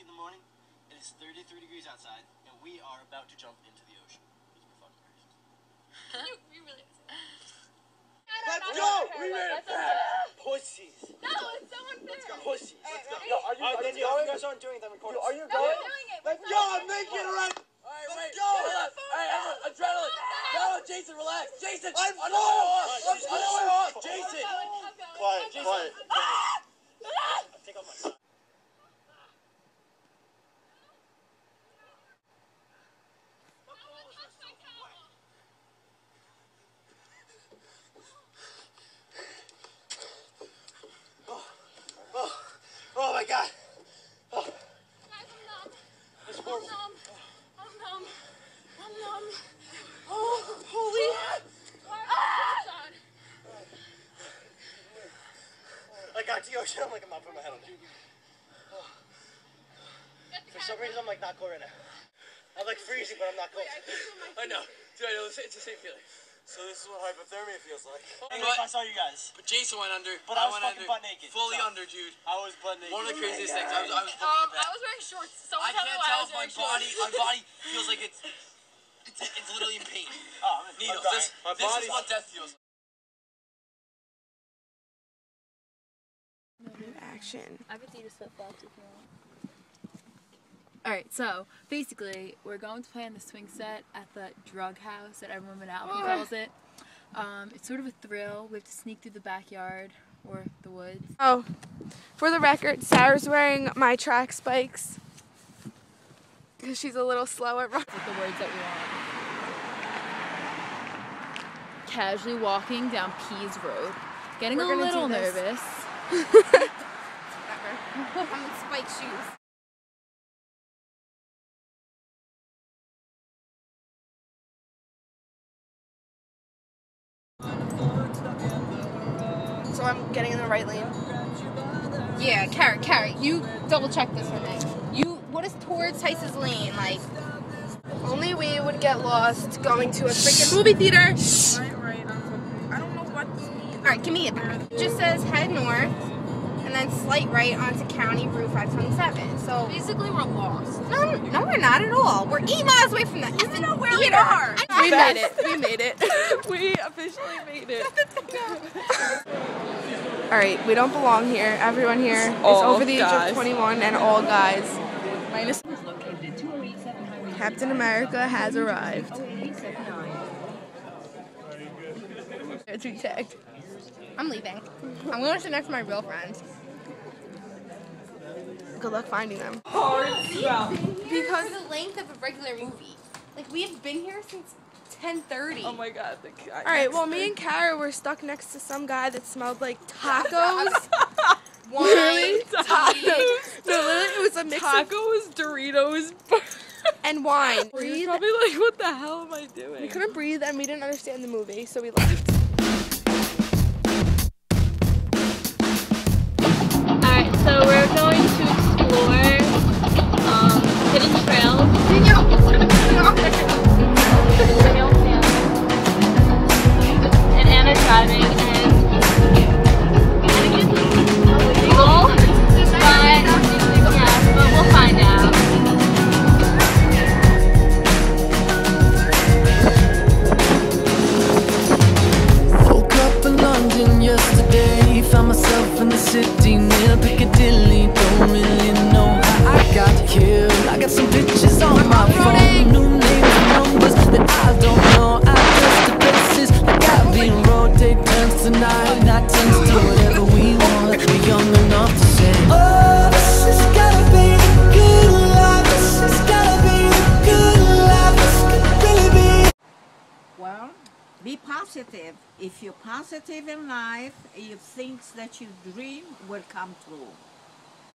in the morning. It is 33 degrees outside, and we are about to jump into the ocean. you really Let's go! We made it back! Pussies! No, it's so unfair. Let's go. Pussies. Let's go. Yo, are you, are you, you guys aren't doing them recording. Are you going? No, doing it. Let's go! I'm making it right! Alright, wait. Go. Hey, adrenaline. Jason, relax. Jason, I'm on off. I'm on off. Jason. Quiet, quiet. The ocean. I'm like, I'm not putting my head on it. Oh. For some reason, I'm like not cold right now. I'm like freezing, but I'm not cold. I know. Dude, I know. It's, it's the same feeling. So this is what hypothermia feels like. Hey, if I saw you guys. But Jason went under. But I was went fucking under. butt naked, Fully so- under, dude. I was butt naked. One of the craziest things. I was, I was Um, I was wearing shorts. Someone I tell can't why I tell was if my body, shorts. my body feels like it's, it's, it's literally in pain. Oh, I'm, Needles. I'm This. My this is body's- what death feels like. Action. I could eat a flip flops if you want. Alright, so basically, we're going to play on the swing set at the drug house that everyone in Alvin calls it. Um, it's sort of a thrill. We have to sneak through the backyard or the woods. Oh, for the record, Sarah's wearing my track spikes because she's a little slow at running. with the words that we want. Casually walking down Pease Road, getting We're a little nervous. I'm in spike shoes. So I'm getting in the right lane. Yeah, Carrot, Carrot, you double check this for me. You, what is towards Tice's lane? Like, Only we would get lost going to a freaking movie theater. I don't know what this means. All right, give me it back. It just says head north, and then slight right onto County Route 527. So Basically, we're lost. no, no, we're not at all. We're eight miles away from the effing know where we are. We made it. We made it. we officially made it. All right, we don't belong here. Everyone here is All over the age of 21 and all guys. Oh Captain America has arrived. Oh, it's checked. I'm leaving. I'm going to sit next to my real friends. Good luck finding them. Because the length of a regular movie. Like we have been here since 10:30. Oh my god. The All right, well, me and Kara were stuck next to some guy that smelled like tacos. Wine, Really? Tacos. No, literally, it was a mix of Doritos. and wine. He was Breathe. probably like, what the hell am I doing? We couldn't breathe and we didn't understand the movie, so we left. Be positive. If you're positive in life, you things that you dream will come true.